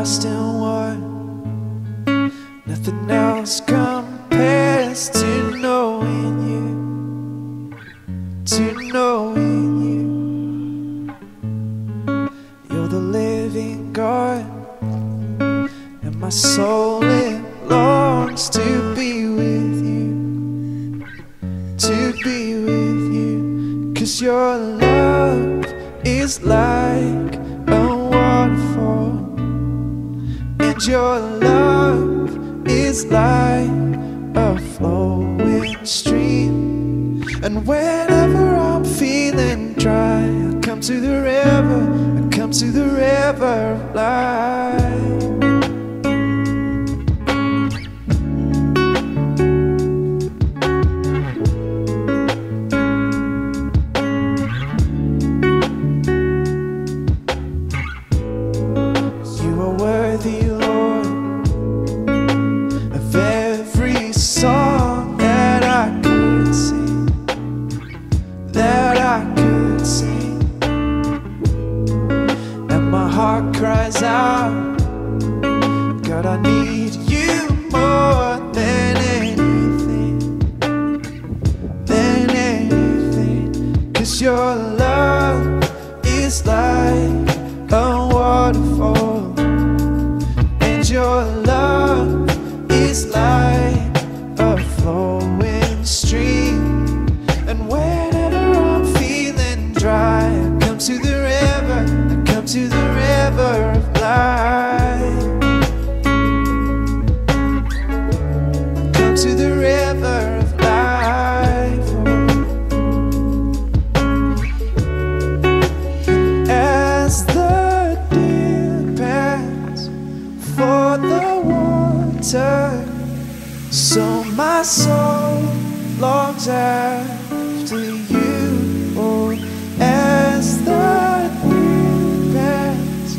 everlasting one. Nothing else compares to knowing you, to knowing you. You're the living God, and my soul it longs to be with you, to be with you, cause your love is like your love is like a flowing stream. And whenever I'm feeling dry, I come to the river, I come to the river of life. God, I need you more than anything, than anything. Cause your love is like a waterfall, and your love is like my soul longs after you. Oh, as the pants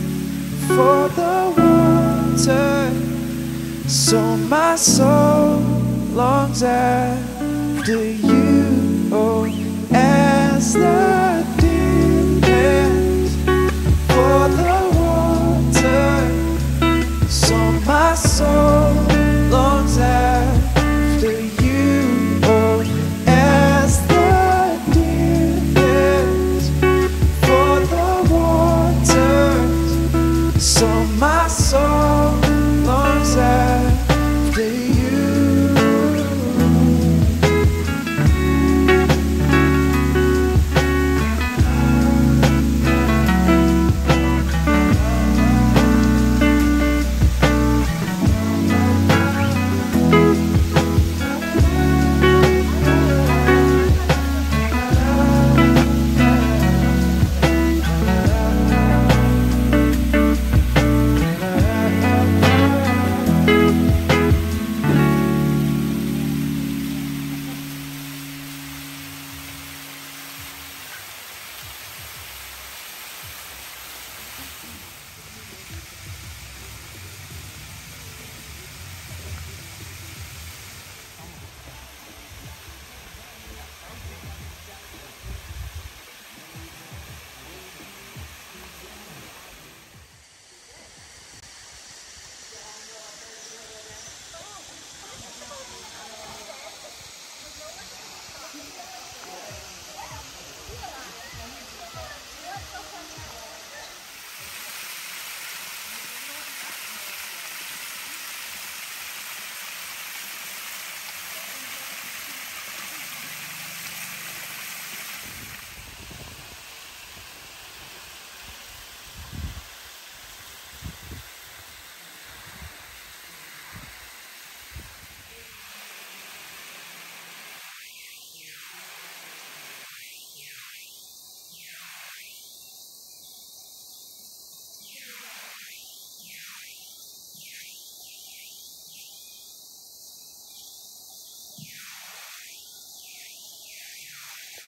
for the water, so my soul longs after you. Oh, as the my soul.